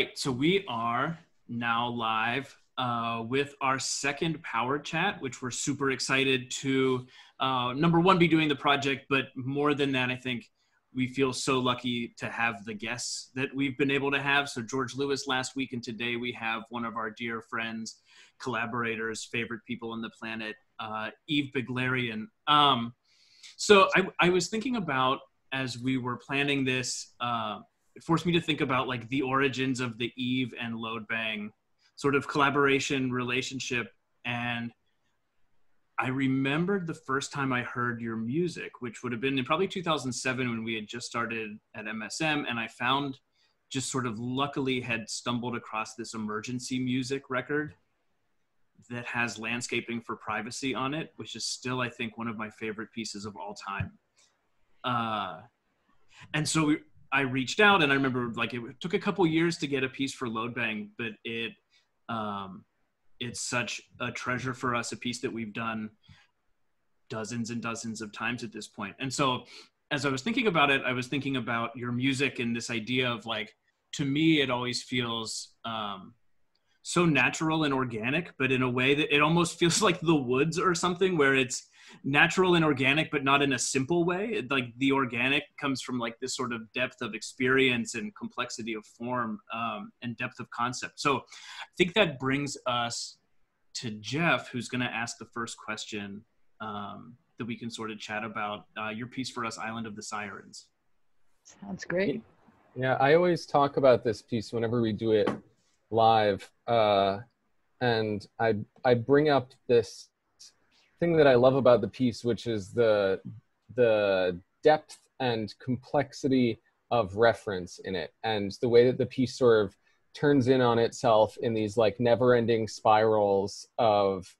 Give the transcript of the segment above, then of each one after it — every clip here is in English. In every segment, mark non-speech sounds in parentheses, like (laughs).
right, so we are now live uh, with our second power chat, which we're super excited to uh, number one be doing the project, but more than that, I think we feel so lucky to have the guests that we've been able to have. So George Lewis last week, and today we have one of our dear friends, collaborators, favorite people on the planet, uh, Eve Beglarian. Um, so I, I was thinking about as we were planning this. Uh, it forced me to think about like the origins of the Eve and loadbang sort of collaboration relationship. And I remembered the first time I heard your music, which would have been in probably 2007 when we had just started at MSM. And I found just sort of luckily had stumbled across this emergency music record that has landscaping for privacy on it, which is still, I think, one of my favorite pieces of all time. Uh, and so we, I reached out, and I remember like it took a couple years to get a piece for loadbang, but it um, it's such a treasure for us, a piece that we've done dozens and dozens of times at this point. And so, as I was thinking about it, I was thinking about your music and this idea of like, to me, it always feels um, so natural and organic, but in a way that it almost (laughs) feels like the woods or something, where it's natural and organic, but not in a simple way. Like the organic comes from like this sort of depth of experience and complexity of form um, and depth of concept. So I think that brings us to Jeff, who's going to ask the first question um, that we can sort of chat about. Uh, your piece for us, Island of the Sirens. Sounds great. Yeah, I always talk about this piece whenever we do it live. Uh, and I, I bring up this thing that I love about the piece, which is the the depth and complexity of reference in it, and the way that the piece sort of turns in on itself in these like never-ending spirals of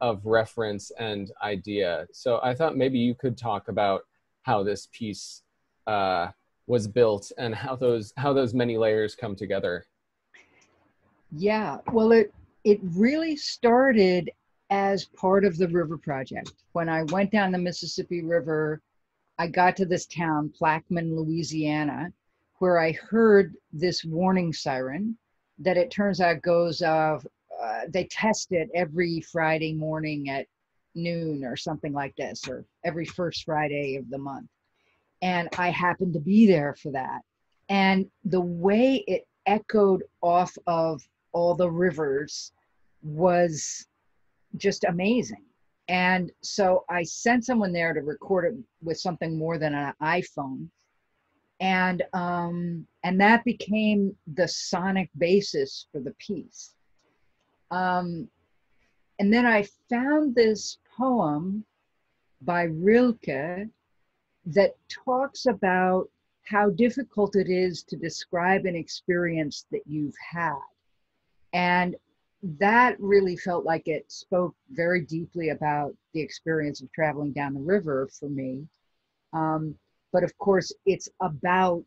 of reference and idea. So I thought maybe you could talk about how this piece uh, was built and how those how those many layers come together. Yeah, well, it it really started as part of the river project. When I went down the Mississippi River, I got to this town, Plaquemine, Louisiana, where I heard this warning siren that it turns out goes of, uh, they test it every Friday morning at noon or something like this, or every first Friday of the month. And I happened to be there for that. And the way it echoed off of all the rivers was just amazing. And so I sent someone there to record it with something more than an iPhone. And um, and that became the sonic basis for the piece. Um, and then I found this poem by Rilke that talks about how difficult it is to describe an experience that you've had. And that really felt like it spoke very deeply about the experience of traveling down the river for me. Um, but of course, it's about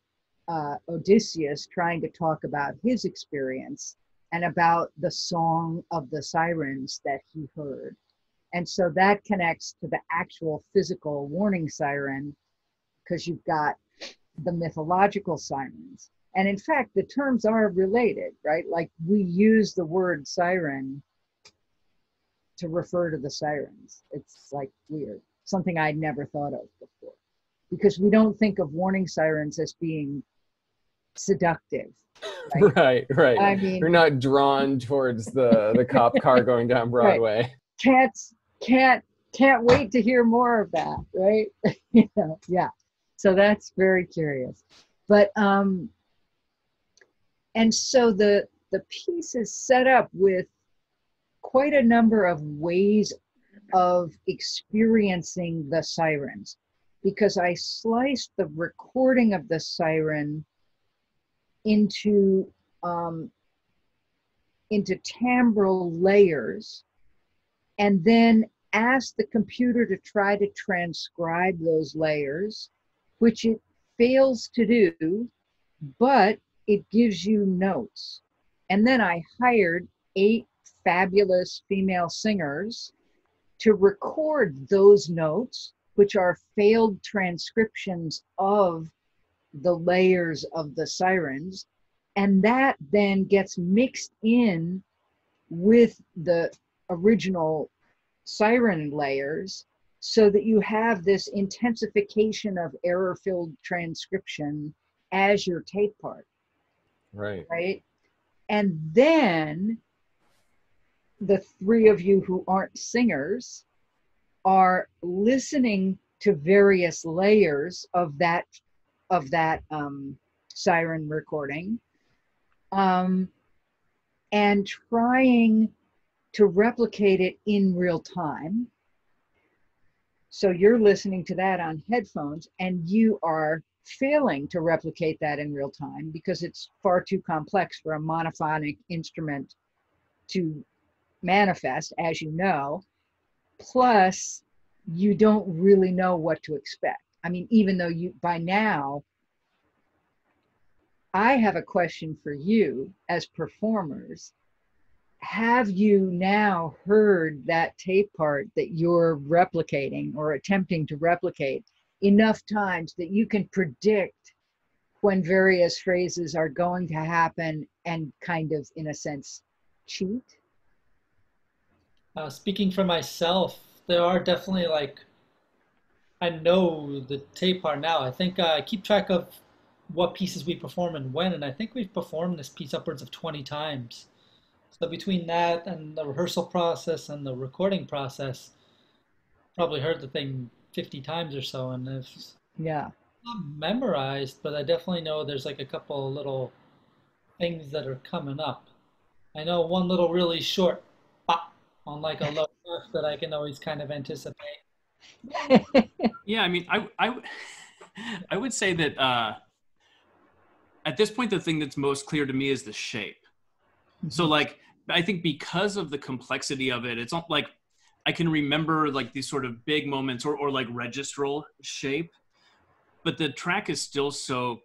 uh, Odysseus trying to talk about his experience and about the song of the sirens that he heard. And so that connects to the actual physical warning siren because you've got the mythological sirens. And in fact, the terms are related, right? Like we use the word siren to refer to the sirens. It's like weird, something I'd never thought of before. Because we don't think of warning sirens as being seductive. (laughs) Right, right. right. I mean, you're not drawn towards the the cop car (laughs) going down Broadway. Right. Can't can't can't wait to hear more of that, right? (laughs) you know, yeah. So that's very curious. But um and so the the piece is set up with quite a number of ways of experiencing the sirens. Because I sliced the recording of the siren into um, into timbral layers and then asked the computer to try to transcribe those layers, which it fails to do, but it gives you notes. And then I hired eight fabulous female singers to record those notes, which are failed transcriptions of the layers of the sirens. and that then gets mixed in with the original siren layers so that you have this intensification of error filled transcription as your tape part Right. right and then the three of you who aren't singers are listening to various layers of that of that um, siren recording um, and trying to replicate it in real time so you're listening to that on headphones and you are failing to replicate that in real time because it's far too complex for a monophonic instrument to manifest, as you know. Plus, you don't really know what to expect. I mean, even though you, by now, I have a question for you as performers. Have you now heard that tape part that you're replicating or attempting to replicate enough times that you can predict when various phrases are going to happen and kind of, in a sense, cheat? Uh, speaking for myself, there are definitely like I know the tape part now. I think uh, I keep track of what pieces we perform and when, and I think we've performed this piece upwards of 20 times. So between that and the rehearsal process and the recording process, probably heard the thing 50 times or so, and it's Yeah. not memorized, but I definitely know there's like a couple little things that are coming up. I know one little really short pop on like a low (laughs) F that I can always kind of anticipate. (laughs) Yeah, I mean, I, I, I would say that uh, at this point, the thing that's most clear to me is the shape. So, like, I think because of the complexity of it, it's not like I can remember like these sort of big moments or, or like registral shape, but the track is still so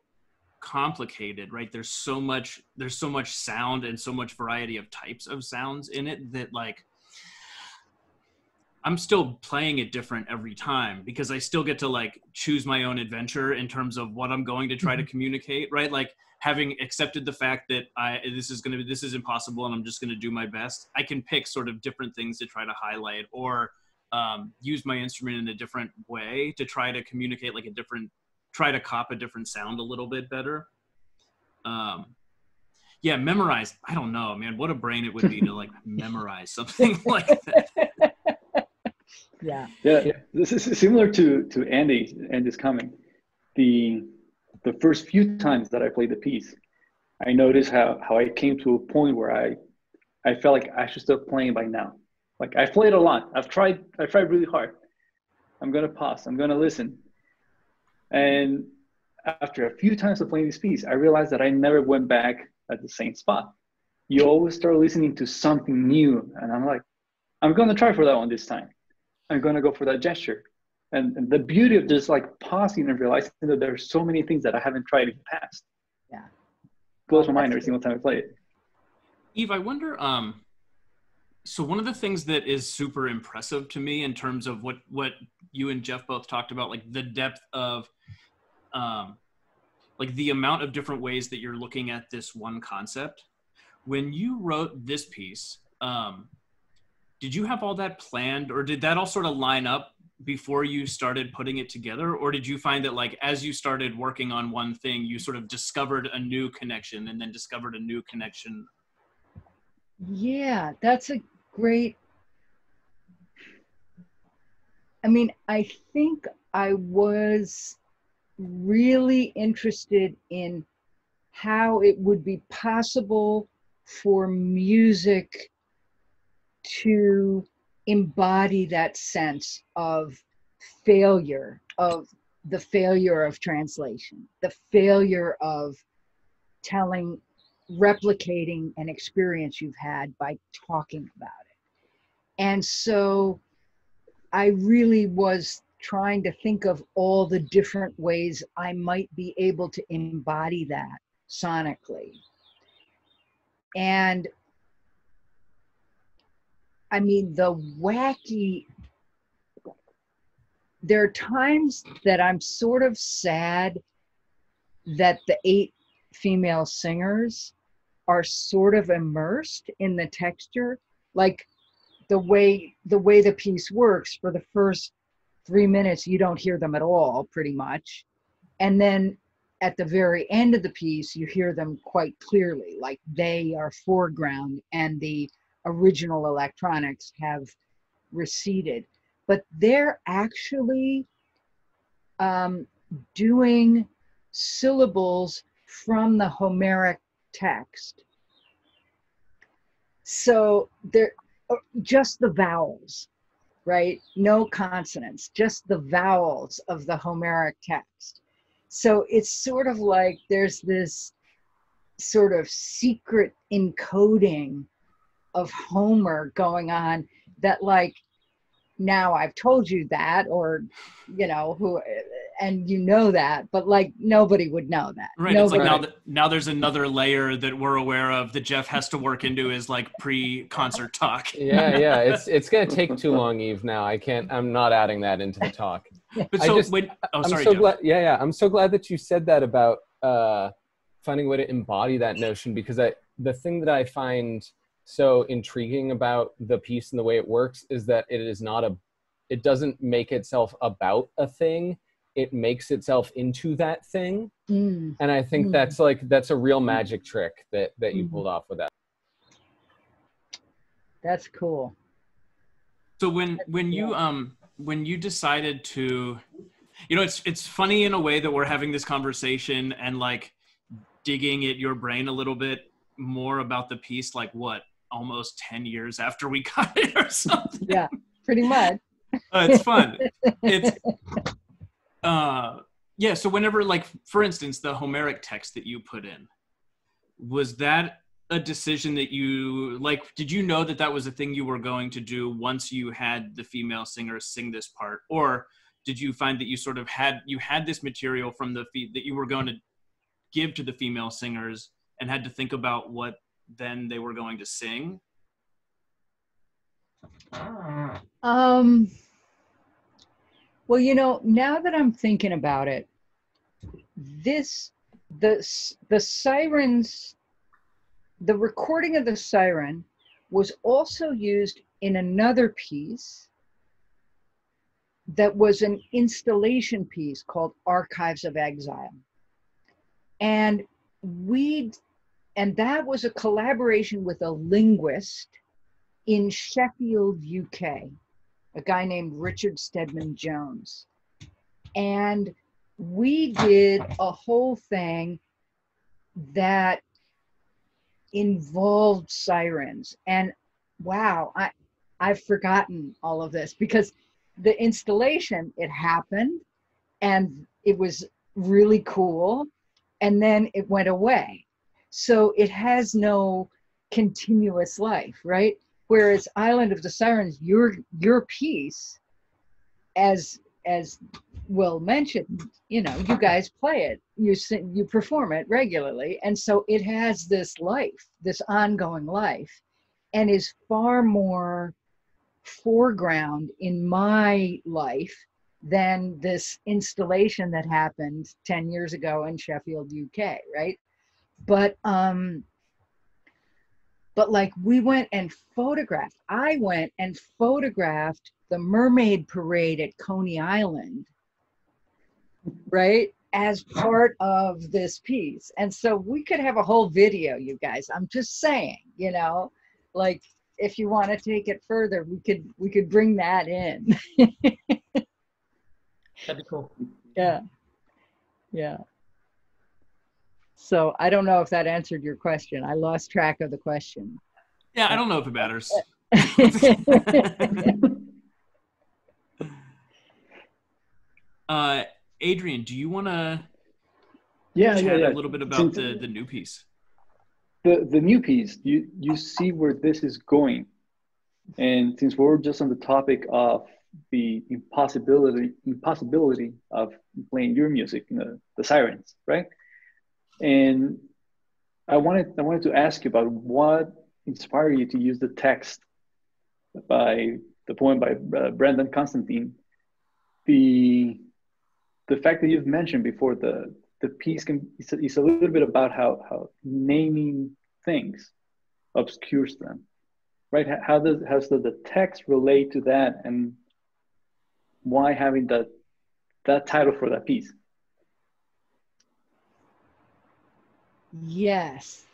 complicated, right? There's so much, there's so much sound and so much variety of types of sounds in it that like I'm still playing it different every time because I still get to like choose my own adventure in terms of what I'm going to try to communicate, right? Like having accepted the fact that I this is going to be this is impossible and I'm just going to do my best. I can pick sort of different things to try to highlight or um, use my instrument in a different way to try to communicate like a different try to cop a different sound a little bit better. Um, yeah, memorize. I don't know, man. What a brain it would be to like (laughs) memorize something (laughs) like that. Yeah. Yeah, Yeah. this is similar to to Andy Andy's comment. The the first few times that I played the piece, I noticed how how I came to a point where I I felt like I should stop playing by now. Like I've played a lot. I've tried I've tried really hard. I'm gonna pause. I'm gonna listen. And after a few times of playing this piece, I realized that I never went back at the same spot. You always start listening to something new, and I'm like, I'm gonna try for that one this time. I'm gonna go for that gesture. And, and the beauty of just like pausing and realizing that there's so many things that I haven't tried in the past. Yeah. Blows my mind every single time I play it. Eve, I wonder. Um, so one of the things that is super impressive to me in terms of what what you and Jeff both talked about, like the depth of, um, like the amount of different ways that you're looking at this one concept. When you wrote this piece, um, did you have all that planned, or did that all sort of line up before you started putting it together, or did you find that like as you started working on one thing, you sort of discovered a new connection and then discovered a new connection Yeah, that's a great. I mean, I think I was really interested in how it would be possible for music to embody that sense of failure, of the failure of translation, the failure of telling replicating an experience you've had by talking about it. And so I really was trying to think of all the different ways I might be able to embody that sonically. And I mean, the wacky, there are times that I'm sort of sad that the eight female singers are sort of immersed in the texture. Like the way the way the piece works for the first three minutes you don't hear them at all pretty much. And then at the very end of the piece you hear them quite clearly like they are foreground and the original electronics have receded. But they're actually um, doing syllables from the homeric text. So they're uh, just the vowels right? No consonants just the vowels of the homeric text. So it's sort of like there's this sort of secret encoding of Homer going on that like now I've told you that or you know who and you know that but like nobody would know that. Right nobody. it's like now that, now there's another layer that we're aware of that jeff has to work into his like pre-concert talk. (laughs) Yeah yeah it's it's gonna (laughs) take too long eve now. I can't i'm not adding that into the talk. But I so just- when oh i'm sorry so glad yeah yeah i'm so glad that you said that about uh finding a way to embody that notion because i the thing that i find so intriguing about the piece and the way it works is that it is not a it doesn't make itself about a thing. It makes itself into that thing. Mm, and i think Mm. that's like that's a real magic trick that that you Mhm. pulled off with that. That's cool. So when when you um when you decided to, you know, it's it's funny in a way that we're having this conversation and like digging at your brain a little bit more about the piece, like what almost ten years after we (laughs) got it or something. yeah pretty much Uh, it's fun. It's uh yeah. So whenever like for instance the Homeric text that you put in, was that a decision that you like did you know that that was a thing you were going to do once you had the female singer sing this part or did you find that you sort of had you had this material from the fe- that you were going to give to the female singers and had to think about what then they were going to sing? Um, well, you know, now that I'm thinking about it, this the the sirens, the recording of the siren was also used in another piece that was an installation piece called Archives of Exile, and we and that was a collaboration with a linguist in Sheffield, UK, a guy named Richard Steadman Jones. And we did a whole thing that involved sirens. And wow, I I've forgotten all of this because the installation it happened and it was really cool and then it went away. So it has no continuous life, right? whereas island of the sirens your your piece as as will mentioned you know you guys play it you sing, you perform it regularly and so it has this life this ongoing life and is far more foreground in my life than this installation that happened 10 years ago in Sheffield UK right but um but like we went and photographed. I went and photographed the mermaid parade at coney island right as part of this piece. And so we could have a whole video you guys. I'm just saying you know like if you want to take it further we could we could bring that in. (laughs) That'd be cool. yeah. Yeah so i don't know if that answered your question. I lost track of the question. Yeah i don't know if it matters. (laughs) (laughs) Uh adrian do you want to Yeah, chat yeah, yeah. a little bit about Since- the the new piece? The the new piece you you see where this is going. And since we're just on the topic of the impossibility impossibility of playing your music you know, the sirens right and i wanted i wanted to ask you about what inspired you to use the text by the poem by uh, Brendan Constantine. The the fact that you've mentioned before the the piece can it's a, a little bit about how how naming things obscures them right? How does how does the text relate to that and why having that that title for that piece yes.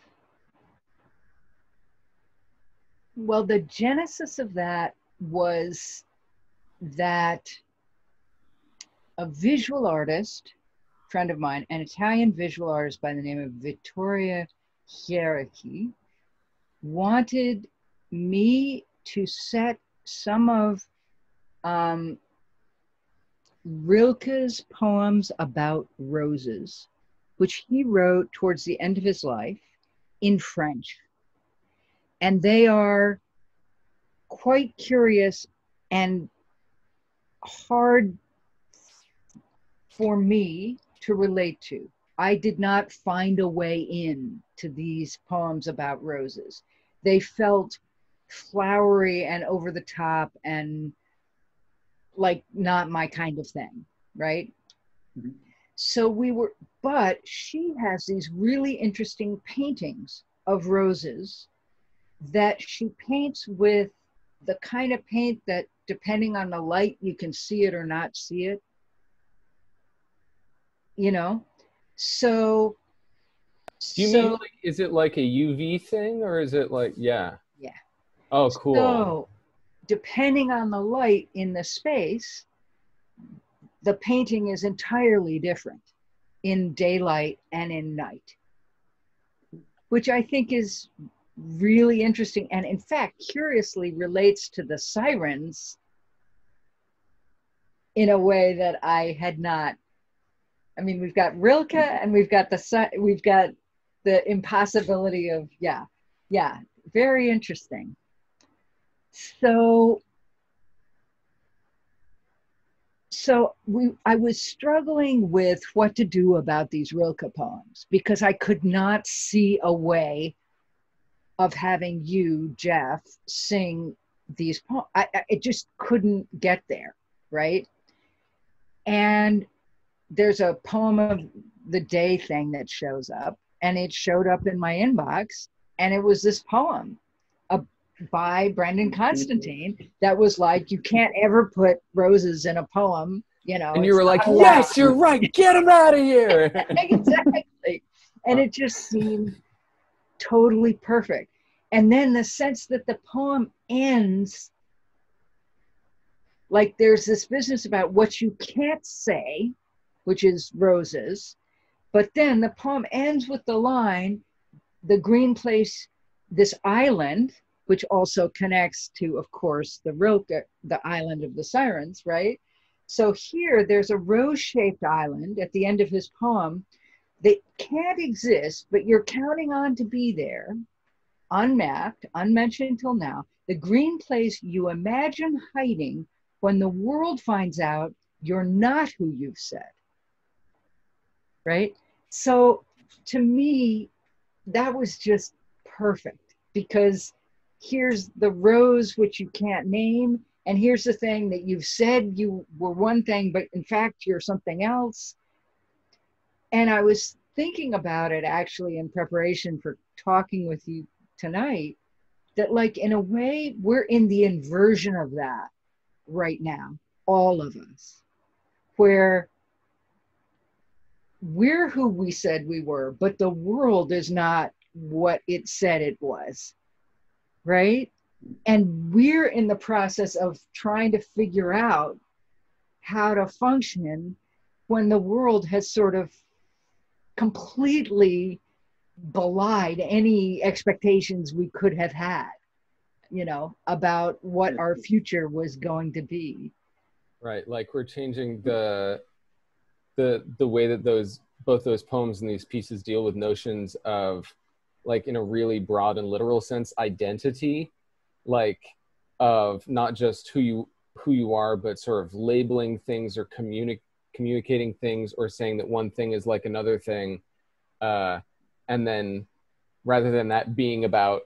Well the genesis of that was that a visual artist friend of mine, an Italian visual artist by the name of Vittoria Chierici, wanted me to set some of um, Rilke's poems about roses, which he wrote towards the end of his life in French. And they are quite curious and hard for me to relate to. I did not find a way in to these poems about roses. They felt flowery and over the top and like not my kind of thing, right? Mm-hmm. So we were, but she has these really interesting paintings of roses that she paints with the kind of paint that, depending on the light, you can see it or not see it. You know? So do you so, mean like is it like a uv thing or is it like yeah? Yeah. Oh cool. So depending on the light in the space the painting is entirely different in daylight and in night which i think is really interesting and in fact curiously relates to the sirens in a way that i had not I mean, we've got Rilke and we've got the we've got the impossibility of yeah, yeah, very interesting. So so we I was struggling with what to do about these Rilke poems because I could not see a way of having you, Jeff, sing these poems. I, I it just couldn't get there, right? And there's a poem of the day thing that shows up and it showed up in my inbox and it was this poem by brendan mm-hmm. constantine that was like you can't ever put roses in a poem you know and you were like yes you're right get them out of here. (laughs) Exactly. And it just seemed totally perfect. And then the sense that the poem ends like there's this business about what you can't say which is roses. But then the poem ends with the line, the green place, this island, which also connects to, of course, the Rilke, the island of the sirens, right? So here there's a rose shaped island at the end of his poem that can't exist, but you're counting on to be there, unmapped, unmentioned till now. The green place you imagine hiding when the world finds out you're not who you've said right? So to me, that was just perfect because here's the rose which you can't name, and here's the thing that you've said you were one thing, but in fact you're something else. And I was thinking about it actually in preparation for talking with you tonight that like in a way we're in the inversion of that right now all of us where we're who we said we were, but the world is not what it said it was. Right? And we're in the process of trying to figure out how to function when the world has sort of completely belied any expectations we could have had, you know, about what our future was going to be. Right. Like we're changing the the the way that those both those poems and these pieces deal with notions of like in a really broad and literal sense identity like of not just who you who you are but sort of labeling things or communi- communicating things or saying that one thing is like another thing uh, and then rather than that being about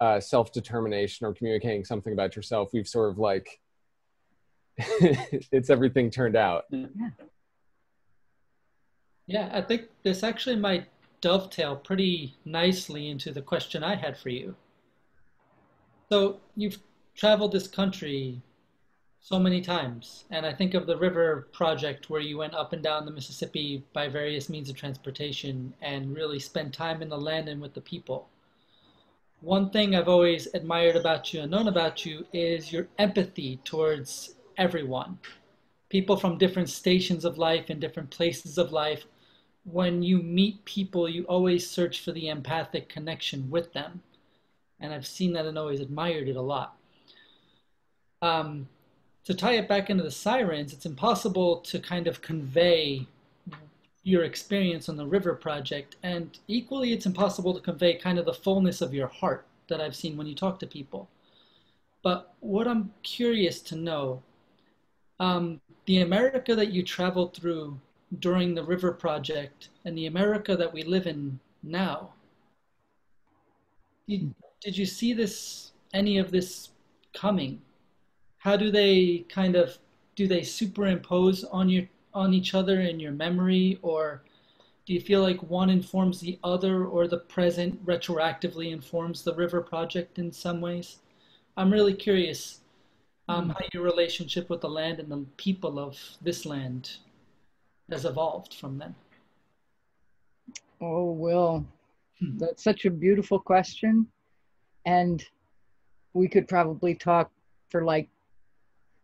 uh, self-determination or communicating something about yourself we've sort of like (laughs) it's everything turned out. Yeah. Yeah, I think this actually might dovetail pretty nicely into the question I had for you. So you've traveled this country so many times, and I think of the river project where you went up and down the Mississippi by various means of transportation and really spent time in the land and with the people. One thing I've always admired about you and known about you is your empathy towards everyone. People from different stations of life and different places of life. When you meet people, you always search for the empathic connection with them. And I've seen that and always admired it a lot. Um, to tie it back into the sirens, it's impossible to kind of convey your experience on the river project, and equally, it's impossible to convey kind of the fullness of your heart that I've seen when you talk to people. But what I'm curious to know, um, the America that you traveled through during the river project and the America that we live in now, did, did you see this, any of this coming? how do they kind of do they superimpose on your on each other in your memory? Or do you feel like one informs the other or the present retroactively informs the river project in some ways? I'm really curious um, how your relationship with the land and the people of this land has evolved from then oh will hmm. that's such a beautiful question and we could probably talk for like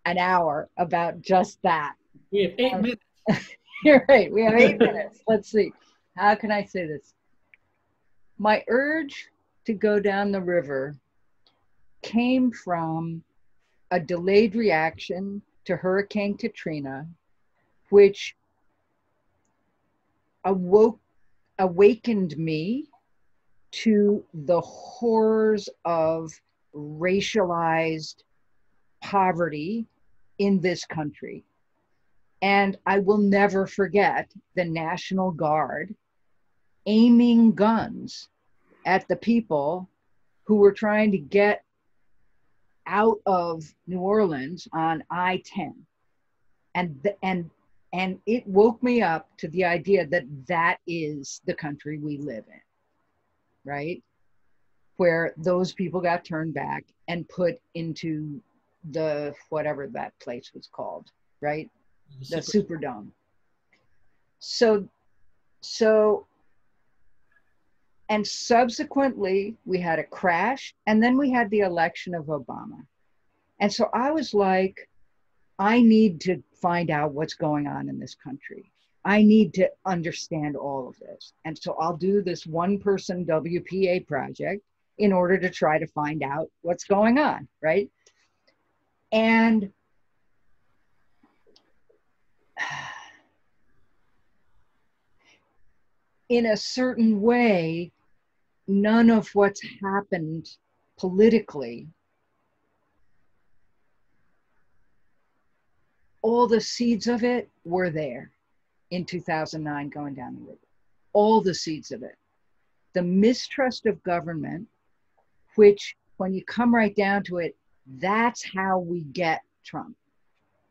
an hour about just that. We have eight um, minutes. (laughs) You're right. We have eight minutes. Let's see. How can I say this? My urge to go down the river came from a delayed reaction to Hurricane Katrina, which awoke awakened me to the horrors of racialized poverty in this country. And I will never forget the National Guard aiming guns at the people who were trying to get out of New Orleans on I 10. And, the, and, and it woke me up to the idea that that is the country we live in, right? Where those people got turned back and put into the whatever that place was called, right? The, the Super- Superdome. So, so, and subsequently we had a crash, and then we had the election of Obama, and so I was like, I need to find out what's going on in this country. I need to understand all of this. And so I'll do this one person WPA project in order to try to find out what's going on, right? And (sighs) in a certain way, none of what's happened politically, all the seeds of it were there in 2009 going down the river. All the seeds of it. The mistrust of government, which, when you come right down to it, that's how we get Trump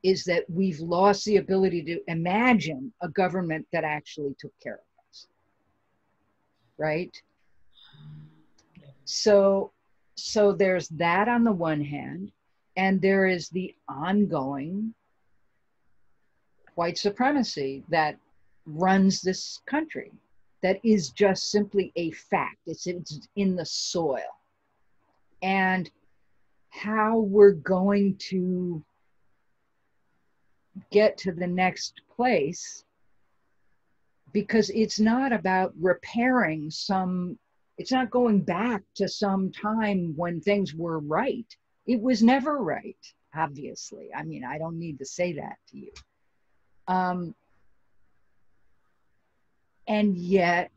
is that we've lost the ability to imagine a government that actually took care of us. Right? So so there's that on the one hand and there is the ongoing white supremacy that runs this country that is just simply a fact. It's, it's in the soil. And how we're going to get to the next place because it's not about repairing some it's not going back to some time when things were right. It was never right obviously. I mean i don't need to say that to you um, and yet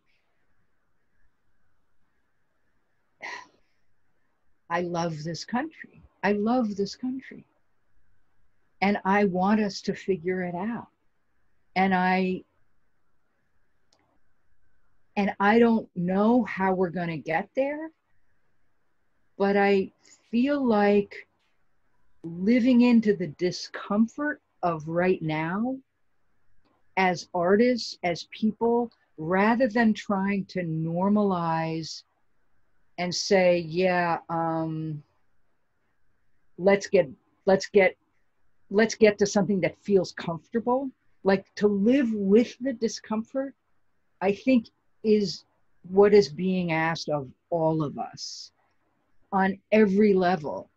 I love this country. I love this country. And I want us to figure it out. And I and I don't know how we're going to get there, but I feel like living into the discomfort of right now as artists, as people, rather than trying to normalize and say, yeah, um, let's get let's get let's get to something that feels comfortable. Like to live with the discomfort, I think is what is being asked of all of us on every level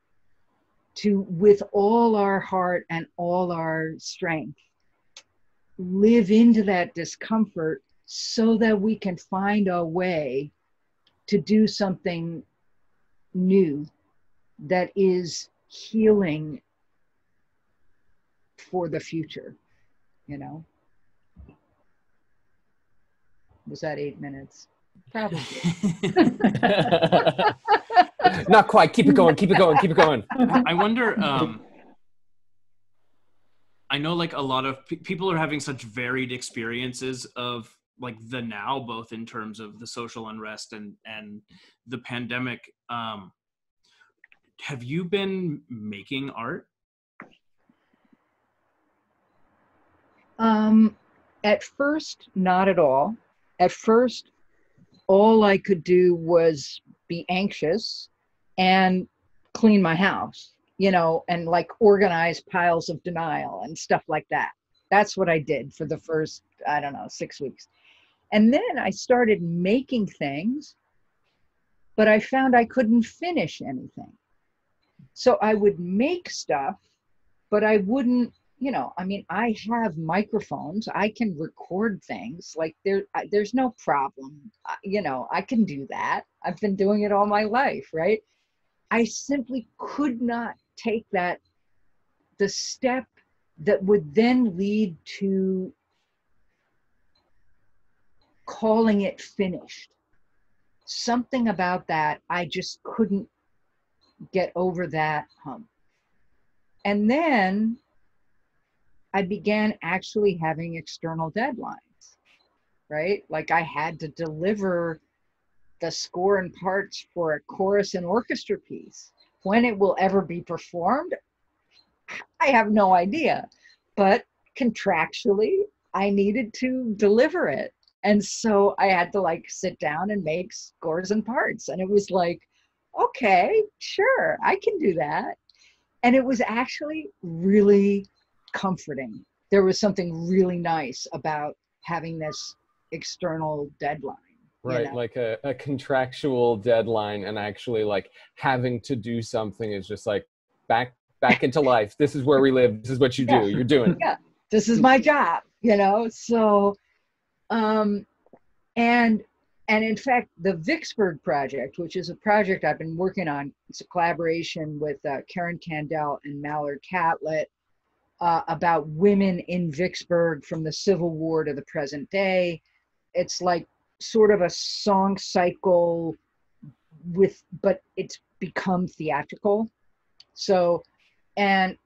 to with all our heart and all our strength live into that discomfort so that we can find a way to do something new that is healing for the future you know was that eight minutes probably (laughs) (laughs) Not quite. Keep it going. Keep it going. Keep it going. I wonder. Um, I know, like a lot of pe- people are having such varied experiences of like the now, both in terms of the social unrest and and the pandemic. Um, have you been making art? Um, at first, not at all. At first, all I could do was be anxious and clean my house, you know, and like organize piles of denial and stuff like that. That's what I did for the first, I don't know, six weeks. And then I started making things, but I found I couldn't finish anything. So I would make stuff, but I wouldn't you know i mean i have microphones i can record things like there there's no problem you know i can do that i've been doing it all my life right i simply could not take that the step that would then lead to calling it finished something about that i just couldn't get over that hump and then I began actually having external deadlines, right? Like I had to deliver the score and parts for a chorus and orchestra piece. When it will ever be performed, I have no idea. But contractually, I needed to deliver it. And so I had to like sit down and make scores and parts. And it was like, okay, sure, I can do that. And it was actually really comforting. There was something really nice about having this external deadline. You Right, know? like a, a contractual deadline and actually like having to do something is just like back back into life. This is where we live. This is what you do. You're doing. yeah this is my job, you know? So, um, and, and in fact, the Vicksburg project, which is a project I've been working on, it's a collaboration with uh, Karen Kandel and Mallory Catlett uh, about women in Vicksburg from the Civil War to the present day. It's like sort of a song cycle with, but it's become theatrical. So, and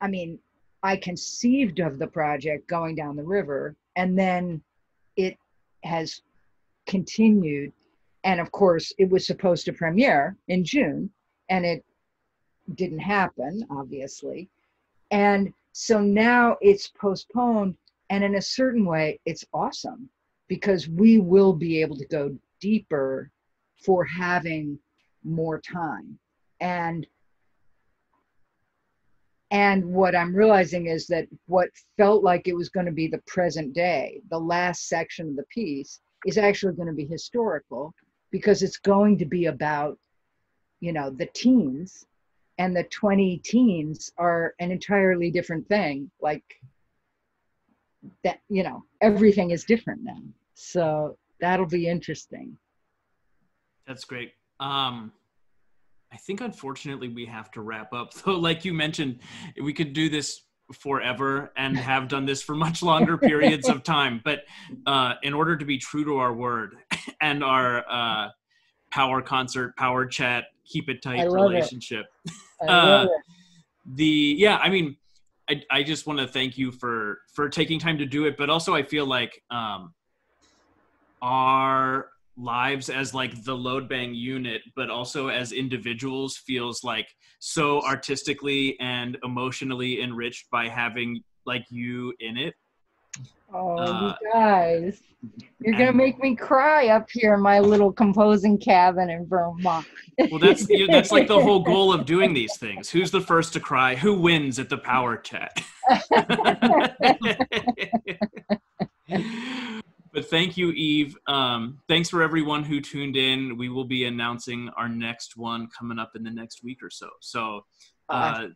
I mean, I conceived of the project going down the river, and then it has continued. And of course, it was supposed to premiere in June, and it didn't happen, obviously. And so now it's postponed, and in a certain way, it's awesome because we will be able to go deeper for having more time. And and what I'm realizing is that what felt like it was going to be the present day, the last section of the piece, is actually going to be historical because it's going to be about, you know, the teens and the 20 teens are an entirely different thing. Like that, you know, everything is different now. So that'll be interesting. That's great. Um, I think unfortunately we have to wrap up. (laughs) Though, like you mentioned, we could do this forever and (laughs) have done this for much longer periods of time. But uh, in order to be true to our word (laughs) and our uh, power concert, power chat, keep it I tight it. relationship, I Uh, love it. the yeah, I mean, I I just want to thank you for for taking time to do it, but also I feel like um, our lives as like the loadbang unit but also as individuals feels like so artistically and emotionally enriched by having like you in it Oh, Uh, you guys. You're going to make me cry up here in my little composing cabin in Vermont. Well, that's (laughs) that's like the whole goal of doing these things. Who's the first to cry? Who wins at the power chat? (laughs) but thank you, Eve. Um, thanks for everyone who tuned in. We will be announcing our next one coming up in the next week or so. So, uh,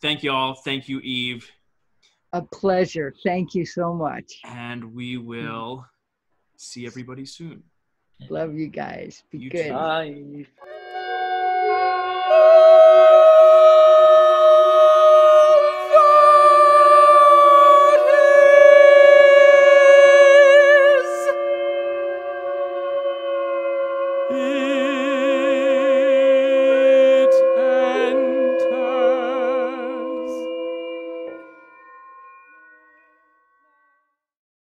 thank you all. Thank you, Eve, A pleasure. Thank you so much. and we will see everybody soon. Love you guys. Be You good. too. Bye.